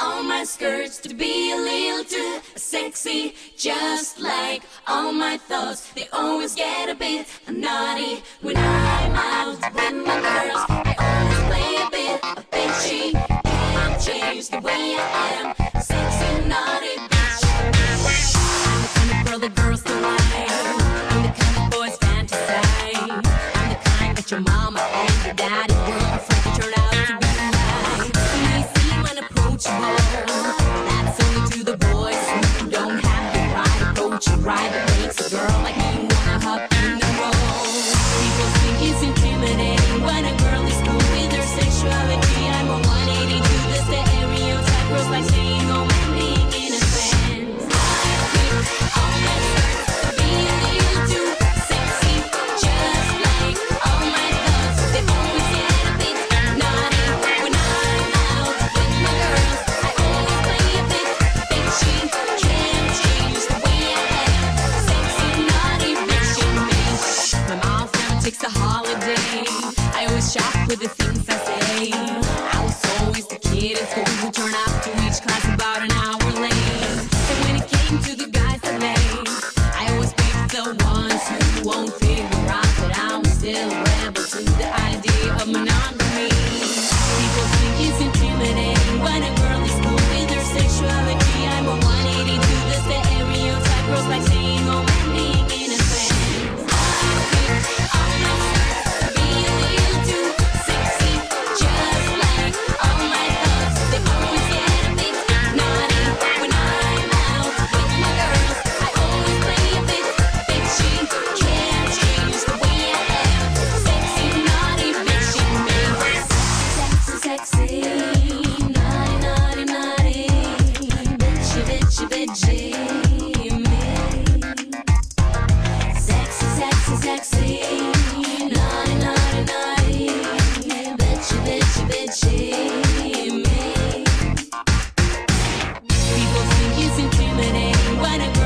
all my skirts to be a little too sexy. Just like all my thoughts, they always get a bit naughty when I'm out with my girls. I always play a bit of bitchy. Can't change the way I am. Sexy, naughty bitch. I'm the kind of girl that girls delight. I'm the kind of boys fantasize. I'm the kind that your mama unapproachable. I always shocked with the things I say. I was always the kid in school who turned up to each class about an hour late. And when it came to the guys I I always picked the ones who won't I'm still rebel to the idea of. ciebie Jimmy. Sexy, sexy, you People think it's intimidating Why